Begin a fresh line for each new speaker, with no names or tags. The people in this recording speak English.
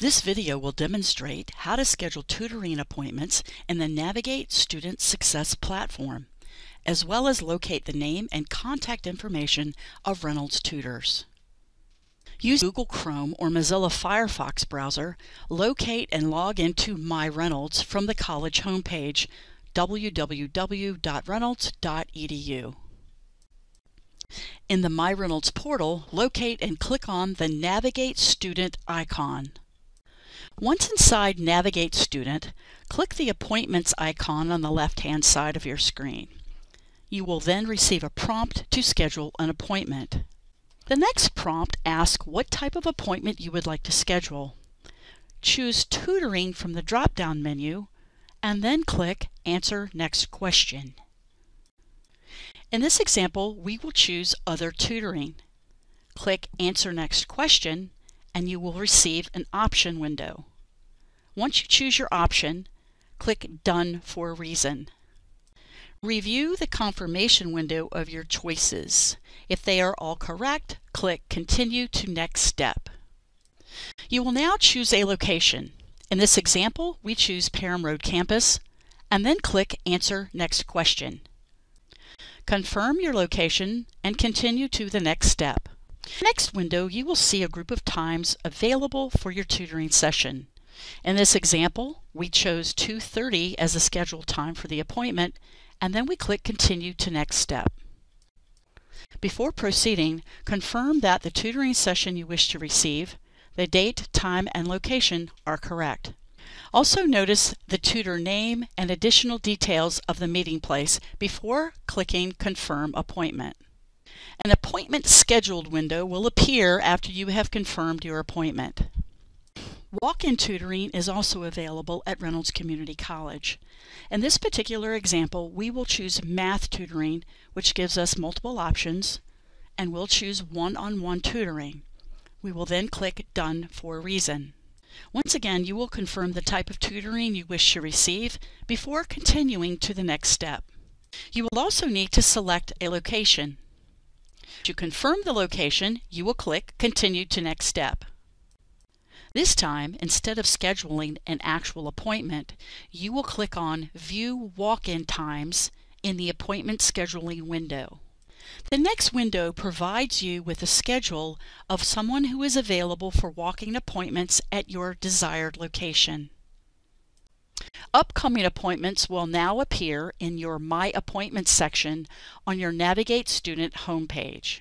This video will demonstrate how to schedule tutoring appointments in the Navigate Student Success platform, as well as locate the name and contact information of Reynolds tutors. Use Google Chrome or Mozilla Firefox browser, locate and log into My Reynolds from the college homepage www.reynolds.edu. In the My Reynolds portal, locate and click on the Navigate Student icon. Once inside Navigate Student, click the Appointments icon on the left-hand side of your screen. You will then receive a prompt to schedule an appointment. The next prompt asks what type of appointment you would like to schedule. Choose Tutoring from the drop-down menu and then click Answer Next Question. In this example, we will choose Other Tutoring. Click Answer Next Question and you will receive an option window. Once you choose your option, click Done for a reason. Review the confirmation window of your choices. If they are all correct, click Continue to Next Step. You will now choose a location. In this example, we choose Parham Road Campus, and then click Answer Next Question. Confirm your location and continue to the next step. Next window, you will see a group of times available for your tutoring session. In this example, we chose 2.30 as the scheduled time for the appointment, and then we click Continue to Next Step. Before proceeding, confirm that the tutoring session you wish to receive, the date, time, and location are correct. Also notice the tutor name and additional details of the meeting place before clicking Confirm Appointment. An appointment scheduled window will appear after you have confirmed your appointment. Walk-in tutoring is also available at Reynolds Community College. In this particular example, we will choose math tutoring, which gives us multiple options, and we'll choose one-on-one -on -one tutoring. We will then click Done for a reason. Once again, you will confirm the type of tutoring you wish to receive before continuing to the next step. You will also need to select a location. To confirm the location, you will click Continue to Next Step. This time, instead of scheduling an actual appointment, you will click on View Walk-in Times in the Appointment Scheduling window. The next window provides you with a schedule of someone who is available for walk-in appointments at your desired location. Upcoming appointments will now appear in your My Appointments section on your Navigate Student homepage.